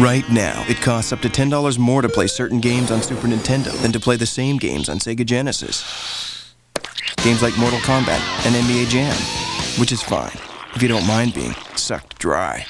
Right now, it costs up to $10 more to play certain games on Super Nintendo than to play the same games on Sega Genesis. Games like Mortal Kombat and NBA Jam, which is fine if you don't mind being sucked dry.